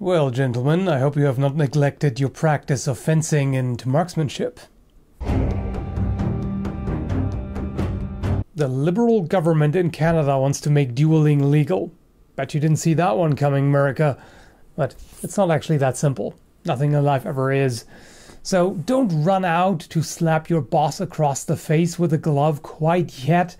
Well, gentlemen, I hope you have not neglected your practice of fencing and marksmanship. The Liberal government in Canada wants to make dueling legal. Bet you didn't see that one coming, America. But it's not actually that simple. Nothing in life ever is. So don't run out to slap your boss across the face with a glove quite yet.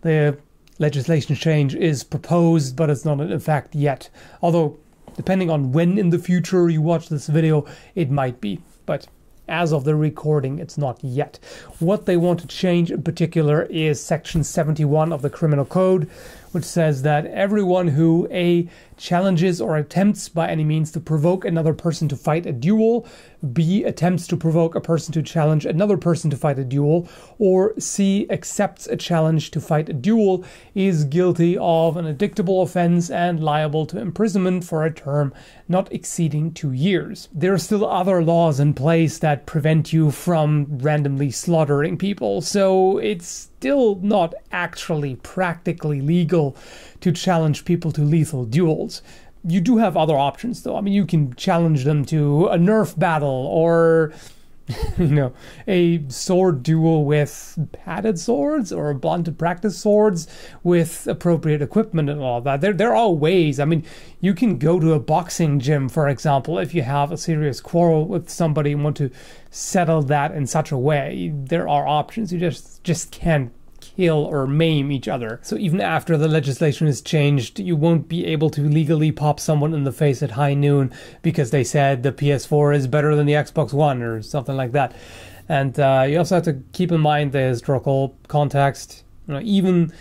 The legislation change is proposed, but it's not in effect yet. Although Depending on when in the future you watch this video, it might be. But as of the recording, it's not yet. What they want to change in particular is Section 71 of the Criminal Code, which says that everyone who A challenges or attempts by any means to provoke another person to fight a duel, B attempts to provoke a person to challenge another person to fight a duel, or C accepts a challenge to fight a duel is guilty of an indictable offense and liable to imprisonment for a term not exceeding 2 years. There are still other laws in place that prevent you from randomly slaughtering people, so it's still not actually practically legal to challenge people to lethal duels. You do have other options, though. I mean, you can challenge them to a Nerf battle or you know, a sword duel with padded swords or blunted practice swords with appropriate equipment and all that. There, there are ways. I mean, you can go to a boxing gym, for example, if you have a serious quarrel with somebody and want to settle that in such a way. There are options. You just just can't kill or maim each other. So even after the legislation is changed, you won't be able to legally pop someone in the face at high noon because they said the PS4 is better than the Xbox One or something like that. And uh, you also have to keep in mind the historical context. You know, even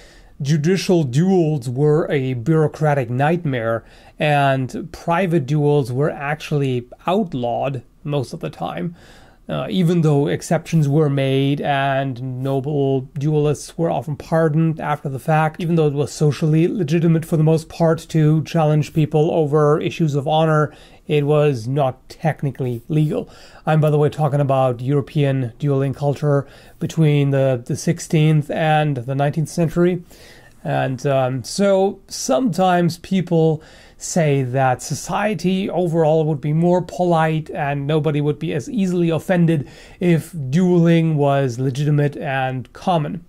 judicial duels were a bureaucratic nightmare, and private duels were actually outlawed most of the time. Uh, even though exceptions were made and noble duelists were often pardoned after the fact, even though it was socially legitimate for the most part to challenge people over issues of honor, it was not technically legal. I'm, by the way, talking about European dueling culture between the, the 16th and the 19th century. And um, so sometimes people say that society overall would be more polite and nobody would be as easily offended if dueling was legitimate and common.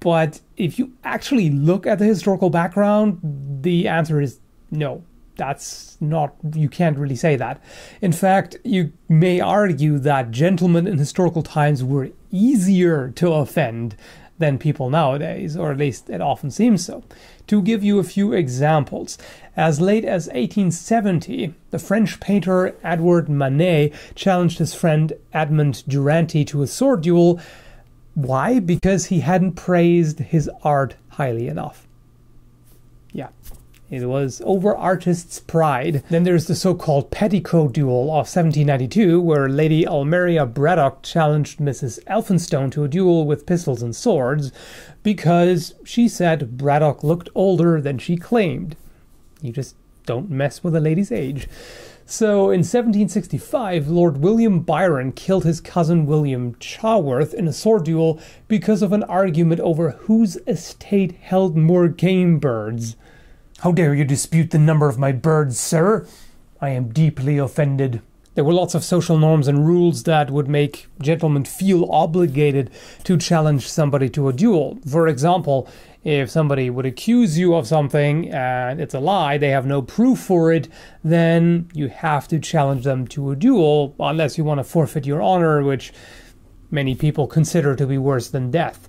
But if you actually look at the historical background, the answer is no. That's not, you can't really say that. In fact, you may argue that gentlemen in historical times were easier to offend than people nowadays, or at least it often seems so. To give you a few examples, as late as 1870, the French painter Edouard Manet challenged his friend Edmond Duranty to a sword duel. Why? Because he hadn't praised his art highly enough. Yeah, it was over artists' pride. Then there's the so called Petticoat Duel of 1792, where Lady Almeria Braddock challenged Mrs. Elphinstone to a duel with pistols and swords because she said Braddock looked older than she claimed. You just don't mess with a lady's age. So in 1765, Lord William Byron killed his cousin William Chaworth in a sword duel because of an argument over whose estate held more game birds. How dare you dispute the number of my birds, sir? I am deeply offended. There were lots of social norms and rules that would make gentlemen feel obligated to challenge somebody to a duel. For example, if somebody would accuse you of something and it's a lie, they have no proof for it, then you have to challenge them to a duel unless you want to forfeit your honor, which many people consider to be worse than death.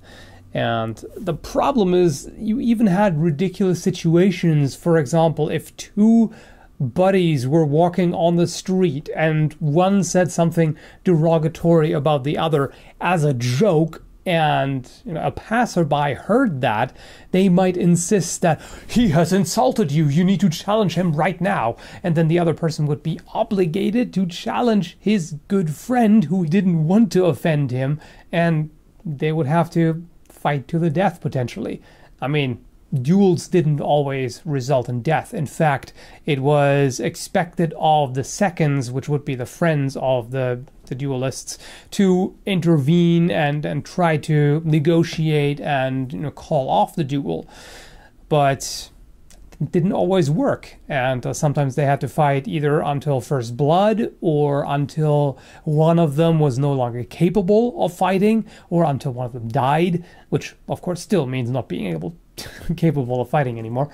And the problem is, you even had ridiculous situations. For example, if two buddies were walking on the street and one said something derogatory about the other as a joke, and you know, a passerby heard that, they might insist that he has insulted you, you need to challenge him right now. And then the other person would be obligated to challenge his good friend who didn't want to offend him, and they would have to fight to the death potentially. I mean, duels didn't always result in death. In fact, it was expected of the seconds, which would be the friends of the, the duelists, to intervene and, and try to negotiate and you know, call off the duel. But didn't always work. And uh, sometimes they had to fight either until first blood or until one of them was no longer capable of fighting or until one of them died, which of course still means not being able capable of fighting anymore.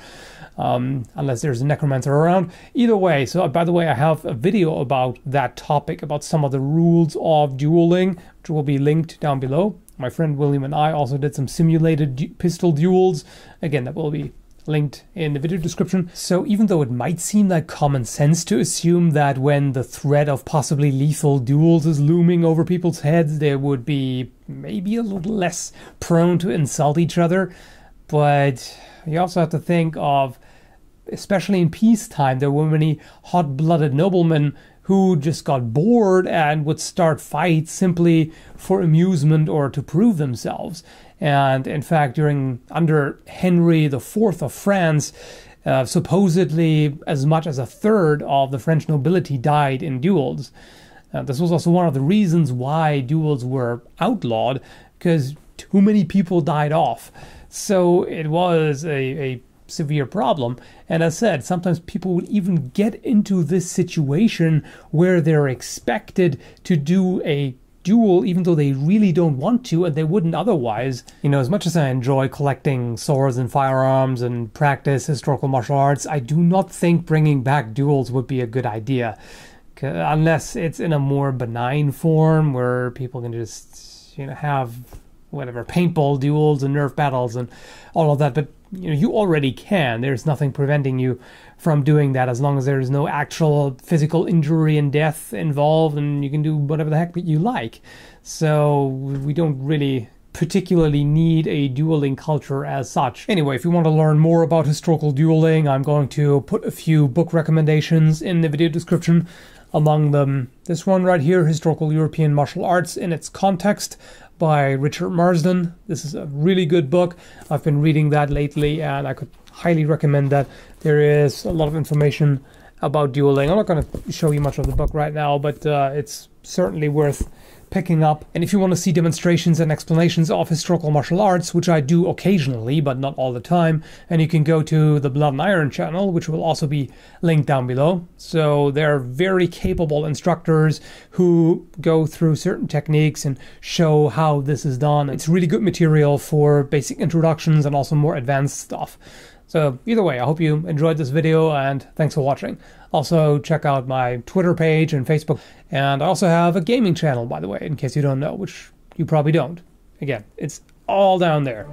Um, unless there's a necromancer around. Either way, so by the way, I have a video about that topic, about some of the rules of dueling, which will be linked down below. My friend William and I also did some simulated du- pistol duels. Again, that will be linked in the video description. So even though it might seem like common sense to assume that when the threat of possibly lethal duels is looming over people's heads, they would be maybe a little less prone to insult each other, but you also have to think of especially in peacetime there were many hot-blooded noblemen who just got bored and would start fights simply for amusement or to prove themselves. And in fact, during under Henry IV of France, uh, supposedly as much as a third of the French nobility died in duels. Uh, this was also one of the reasons why duels were outlawed, because too many people died off. So it was a, a severe problem. And as said, sometimes people would even get into this situation where they're expected to do a duel even though they really don't want to and they wouldn't otherwise. You know, as much as I enjoy collecting swords and firearms and practice historical martial arts, I do not think bringing back duels would be a good idea. Unless it's in a more benign form where people can just, you know, have whatever paintball duels and nerf battles and all of that but you know you already can there's nothing preventing you from doing that as long as there's no actual physical injury and death involved and you can do whatever the heck you like so we don't really particularly need a dueling culture as such. Anyway, if you want to learn more about historical dueling, I'm going to put a few book recommendations in the video description. Among them, this one right here, Historical European Martial Arts in its Context by Richard Marsden. This is a really good book. I've been reading that lately and I could highly recommend that. There is a lot of information about dueling. I'm not going to show you much of the book right now, but uh, it's certainly worth picking up. And if you want to see demonstrations and explanations of historical martial arts, which I do occasionally, but not all the time, and you can go to the Blood and Iron channel, which will also be linked down below. So they're very capable instructors who go through certain techniques and show how this is done. It's really good material for basic introductions and also more advanced stuff. So either way, I hope you enjoyed this video and thanks for watching. Also, check out my Twitter page and Facebook. And I also have a gaming channel, by the way, in case you don't know, which you probably don't. Again, it's all down there.